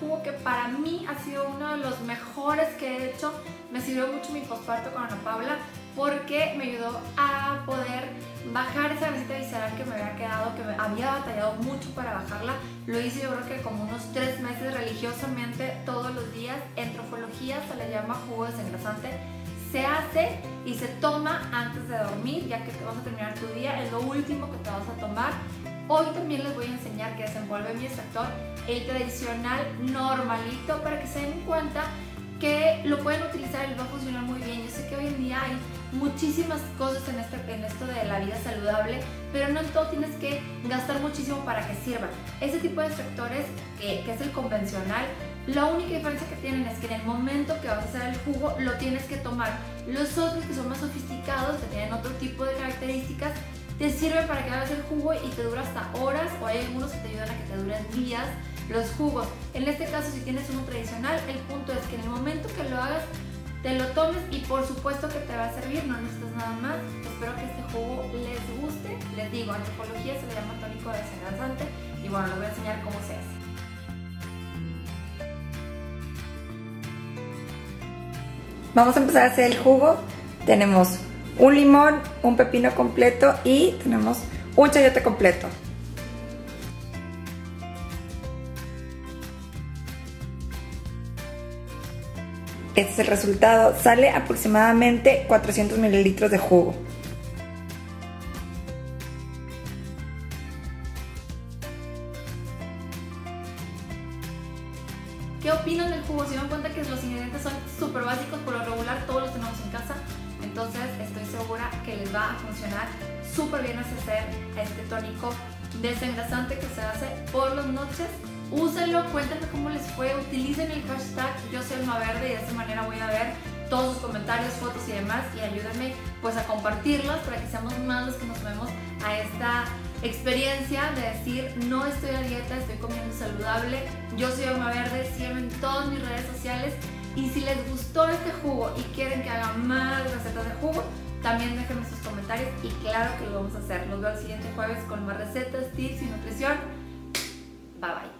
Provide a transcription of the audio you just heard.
jugo que para mí ha sido uno de los mejores que he hecho. Me sirvió mucho mi posparto con Ana Paula porque me ayudó a poder bajar esa grasita visceral que me había quedado, que había batallado mucho para bajarla. Lo hice yo creo que como unos tres meses religiosamente todos los días. En trofología se le llama jugo desengrasante. Se hace y se toma antes de dormir, ya que vas a terminar tu día. Es lo último que te vas a tomar. Hoy también les voy a enseñar que desenvuelve mi extractor, el tradicional normalito, para que se den cuenta que lo pueden utilizar y va a funcionar muy bien. Yo sé que hoy en día hay muchísimas cosas en, este, en esto de la vida saludable, pero no en todo tienes que gastar muchísimo para que sirva. Ese tipo de extractores, que, que es el convencional, la única diferencia que tienen es que en el momento que vas a hacer el jugo lo tienes que tomar. Los otros que son más sofisticados, que tienen otro tipo de características, te sirven para que hagas el jugo y te dura hasta horas o hay algunos que te ayudan a que te duren días los jugos. En este caso si tienes uno tradicional, el punto es que en el momento que lo hagas te lo tomes y por supuesto que te va a servir, no necesitas nada más. Espero que este jugo les guste. Les digo, antropología se le llama tónico desengrasante y bueno, les voy a enseñar cómo se hace. Vamos a empezar a hacer el jugo. Tenemos un limón, un pepino completo y tenemos un chayote completo. Este es el resultado. Sale aproximadamente 400 mililitros de jugo. ¿Qué opinan del jugo? Si dan cuenta que los ingredientes son súper básicos, por lo regular todos va a funcionar súper bien hacer este tónico desengrasante que se hace por las noches. Úsenlo, cuéntenme cómo les fue, utilicen el hashtag yo soy Alma Verde y de esta manera voy a ver todos sus comentarios, fotos y demás y ayúdenme pues a compartirlos para que seamos más los que nos vemos a esta experiencia de decir no estoy a dieta, estoy comiendo saludable, yo soy Alma Verde, síganme en todas mis redes sociales y si les gustó este jugo y quieren que haga más recetas de jugo, también déjenme sus comentarios y claro que lo vamos a hacer. Los veo el siguiente jueves con más recetas, tips y nutrición. Bye bye.